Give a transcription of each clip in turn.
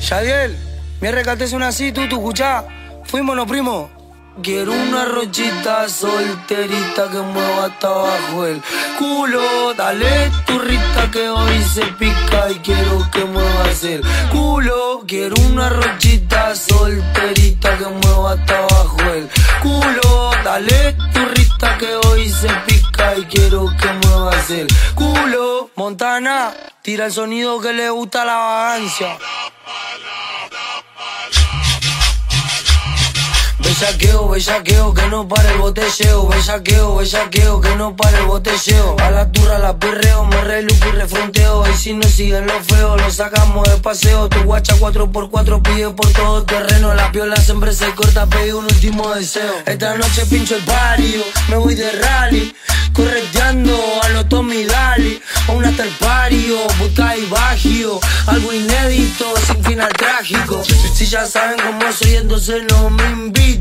Yadiel, mi recate es una así, tú, tú escuchá. Fuimos los primos. Quiero una rochita solterita que mueva hasta abajo el culo. Dale turrita que hoy se pica y quiero que muevas el culo. Quiero una rochita solterita que mueva hasta abajo el culo. Dale turrita que hoy se pica y quiero que muevas el culo. Montana, tira el sonido que le gusta la vagancia. para Bellaqueo, bellaqueo, que no para el botelleo. Bellaqueo, bellaqueo, que no para el botelleo. A la turra la perreo, me reluco y refronteo. Y si no siguen los feos, los sacamos de paseo. Tu guacha 4x4 pide por todo terreno. La piola siempre se corta, pedí un último deseo. Esta noche pincho el barrio, me voy de rally. Correteando a los Tommy Dali. A un after pario, puta y bagio. Algo inédito, sin final trágico. Si ya saben cómo soy, entonces no me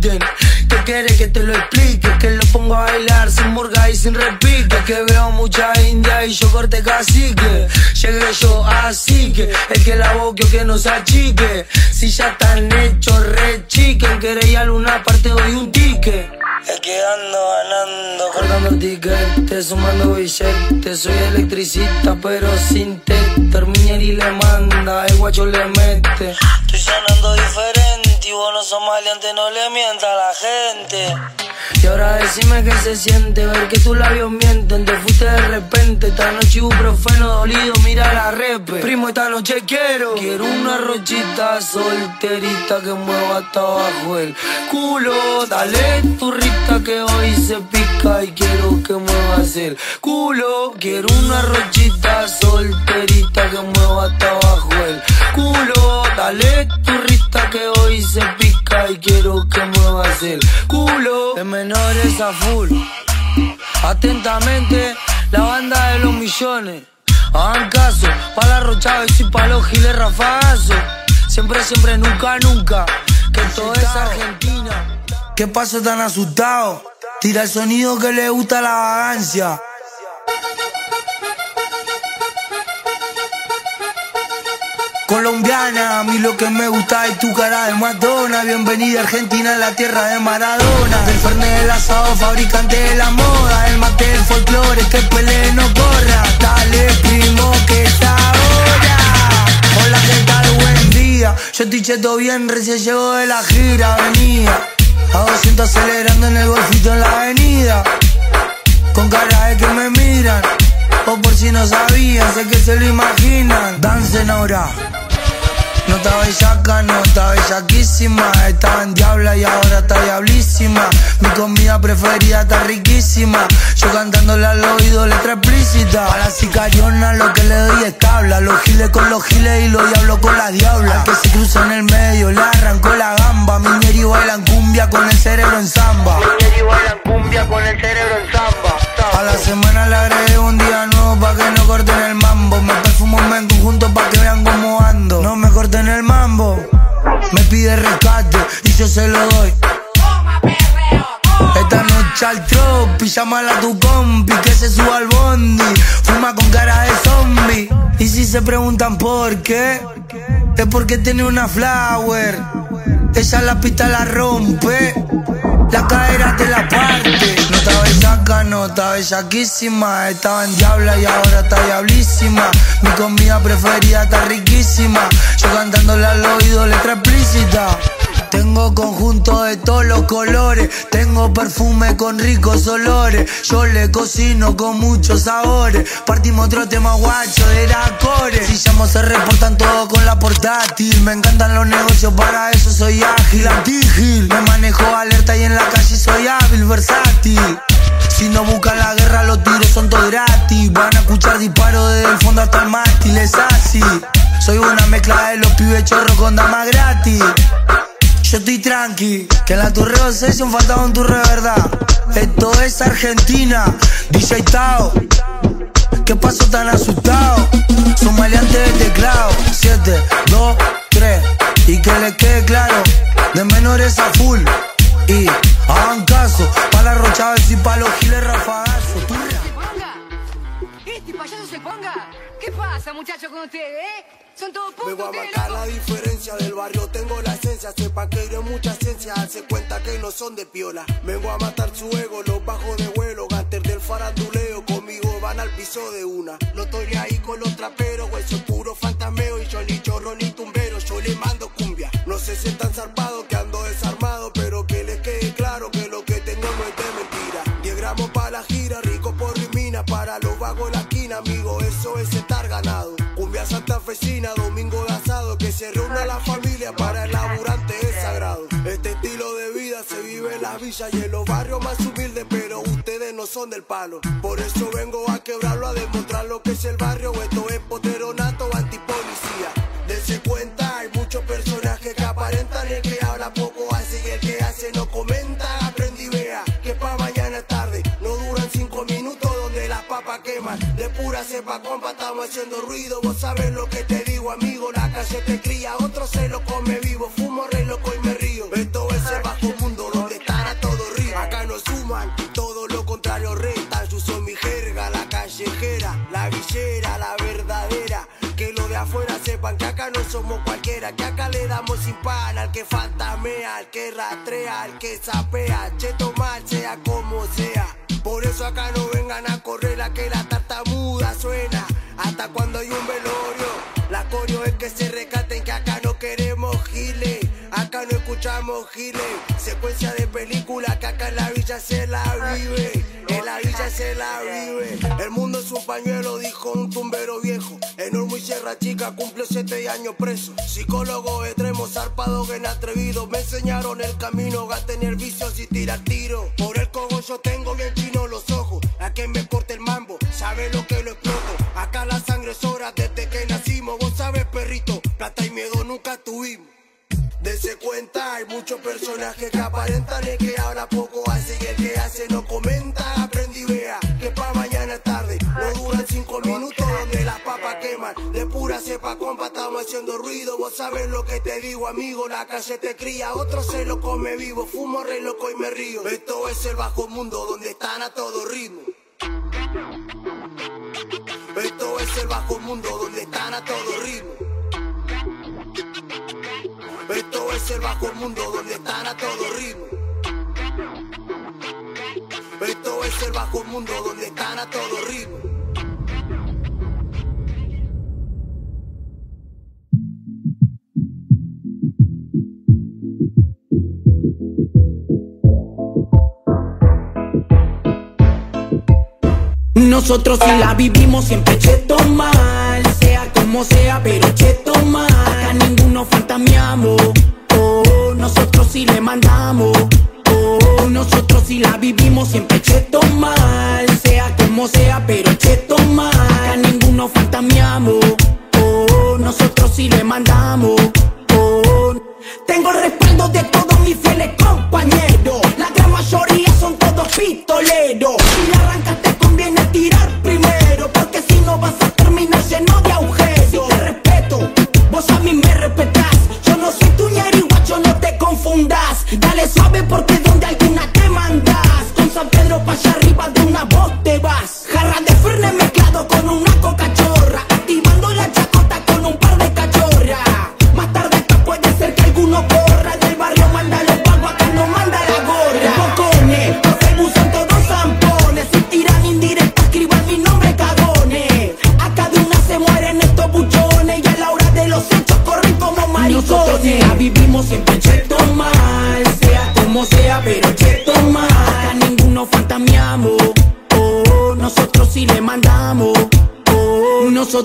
¿Qué quieres que te lo explique? Que lo pongo a bailar sin murga y sin repique. Que veo mucha india y yo corte cacique. Llegué yo así que el que la boque o que no se achique. Si ya están hechos, re chiquen. Queréis alguna parte, doy un ticket. Es que ando ganando, cortando tickets, sumando billetes. Soy electricista, pero sin té. Terminer y le manda, el guacho le mete. Estoy sonando diferente vos no sos maleante, no le mienta a la gente. Y ahora decime qué se siente, ver que tus labios mienten. Te fuiste de repente, esta noche ibuprofeno dolido, mira la repe. Primo, esta noche quiero. Quiero una rochita solterita que mueva hasta abajo el culo. Dale turrita que hoy se pica y quiero que muevas el culo. Quiero una rochita solterita que mueva hasta abajo el culo. Dale turrita que hoy se pica y quiero que muevas el culo. De menores a full. Atentamente, la banda de los millones. Hagan caso, pa' la Rochávez y pa' los giles rafagazo. Siempre, siempre, nunca, nunca. Que todo es Argentina. ¿Qué pasa tan asustado? Tira el sonido que le gusta la vagancia. Colombiana, a mí lo que me gusta es tu cara de Madonna. Bienvenida Argentina, la tierra de Maradona. Del Fernet del asado, fabricante de la moda. El mate del folclore, que pele no corra. Dale primo, que está ahora. Hola, ¿qué tal? Buen día. Yo estoy cheto bien, recién llego de la gira. Venía a 200 acelerando en el golfito en la avenida. Con cara de que me miran o por si no sabían, sé que se lo imaginan. Dancen ahora no está bellaca, no está bellaquísima Estaba en diabla y ahora está diablísima. Mi comida preferida está riquísima. Yo cantándole al oído letra explícita. A la sicariona lo que le doy es tabla. Los giles con los giles y los diablos con las diablas. Al que se cruzó en el medio le arrancó la gamba. Mineri bailan cumbia con el cerebro en samba. Mineri bailan cumbia con el cerebro en samba. A la semana le agregué un día nuevo pa' que no corten el mambo Me pide rescate y yo se lo doy esta noche al tropi, llámala a tu compi que se suba al bondi, fuma con cara de zombie. Y si se preguntan por qué, es porque tiene una flower. Ella la pista la rompe, la cadera te la parte. No está bellaquísima. Estaba en diabla y ahora está diablísima. Mi comida preferida está riquísima. Yo cantándole al oído letra explícita. Tengo conjunto de todos los colores, tengo perfume con ricos olores, yo le cocino con muchos sabores, partimos otro tema guacho de la core, si llamo se reportan todo con la portátil, me encantan los negocios, para eso soy ágil, antigil, me manejo alerta y en la calle soy hábil, versátil. Si no buscan la guerra, los tiros son todos gratis. Van a escuchar disparos desde el fondo hasta el mástil, es así. Soy una mezcla de los pibes chorros con damas gratis. Yo estoy tranqui, que en la Turre Obsession faltaba un turre de verdad. Esto es Argentina, DJ Tao. ¿Qué pasó tan asustado? Son maleantes de teclado. 7, 2, 3. Y que les quede claro, de menores a full. Y hagan caso, pa' la Rochávez y pa' los giles rafagazos. ¿Se? ¿Este payaso se ponga? ¿Qué ¿Qué pasa, muchachos, con ustedes, eh? Son todos putos. Vengo a marcar la diferencia del barrio, tengo la esencia, sepa que de mucha ciencia, hace cuenta que no son de piola. Vengo a matar su ego, los bajos de vuelo, gaster del faranduleo, conmigo van al piso de una. No estoy ahí con los traperos, soy puro fantameo y yo ni chorro ni tumbero, yo le mando cumbia. No sé si están zarpados que ando desarmado, para los vagos la esquina, amigo, eso es estar ganado. Cumbia santafesina, domingo de asado, que se reúna la familia para el laburante es sagrado. Este estilo de vida se vive en las villas y en los barrios más humildes, pero ustedes no son del palo. Por eso vengo a quebrarlo, a demostrar lo que es el barrio, esto es poteronato Pura cepa, compa, estamos haciendo ruido. Vos sabés lo que te digo, amigo, la calle te cría, otro se lo come vivo. Fumo re loco y me río. Esto es el bajo mundo donde estará todo río. Acá no suman, todo lo contrario restan. Yo soy mi jerga, la callejera, la villera, la verdadera. Que lo de afuera sepan que acá no somos cualquiera, que acá le damos sin pan al que fantamea, al que rastrea, al que sapea, cheto mal sea como sea. Por eso acá no vengan a correr a que la suena, hasta cuando hay un velorio. La coreo es que se recaten que acá no queremos giles, acá no escuchamos giles. Secuencia de película que acá en la villa se la vive, en la villa se la vive. El mundo es un pañuelo, dijo un tumbero viejo. Enorme y sierra chica cumplió siete años preso. Psicólogo extremo, zarpado, bien atrevido. Me enseñaron el camino, a tener vicios y tirar tiro. Por el cogo yo tengo bien chino los ojos. A que me corte el mambo, sabe lo que lo exploto. Acá la sangre sobra desde que nacimos. Vos sabes, perrito, plata y miedo nunca tuvimos. Dese cuenta, hay muchos personajes que aparentan que habla poco y el Cepa, compa, estamos haciendo ruido. Vos sabés lo que te digo, amigo, la calle te cría, otro se lo come vivo. Fumo re loco y me río. Esto es el bajo mundo donde están a todo ritmo. Esto es el bajo mundo donde están a todo ritmo. Esto es el bajo mundo donde están a todo ritmo. Esto es el bajo mundo donde están a todo ritmo. Nosotros si la vivimos siempre cheto mal. Sea como sea pero cheto mal. Acá ninguno fantameamos Oh, nosotros si le mandamos. Oh, nosotros si la vivimos siempre cheto mal. Sea como sea pero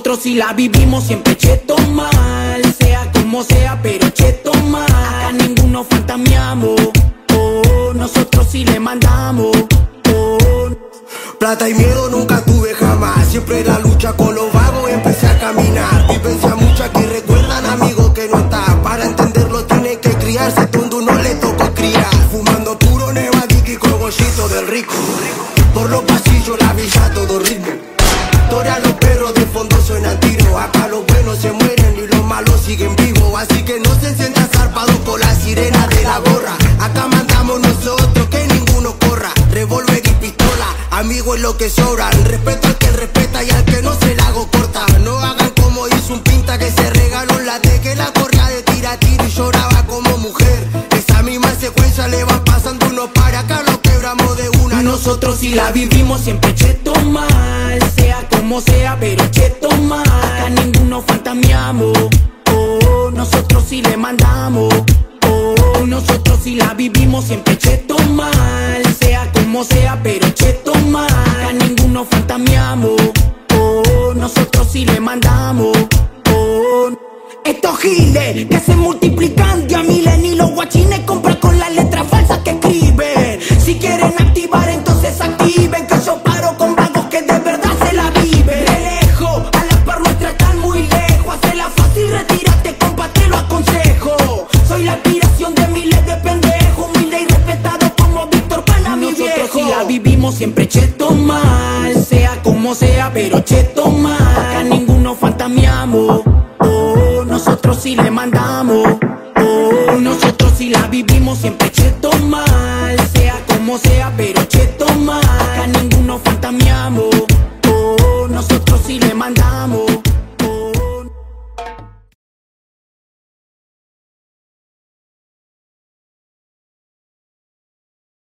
nosotros si la vivimos siempre cheto mal. Sea como sea pero cheto mal. Acá ninguno fantameamos. Oh, nosotros si le mandamos. Oh, Plata y miedo nunca tuve jamás. Siempre la lucha con los vagos empecé a caminar. Vivencia mucha que recuerdan la vivimos siempre cheto mal. Sea como sea, pero cheto mal. Acá ninguno fantameamos. Oh, oh, nosotros sí le mandamos. Oh, nosotros sí la vivimos siempre cheto mal. Sea como sea, pero cheto mal. Acá ninguno fantameamos. Oh, oh, nosotros sí le mandamos. Oh, Estos giles que se multiplican de a mí Oh, nosotros sí le mandamos.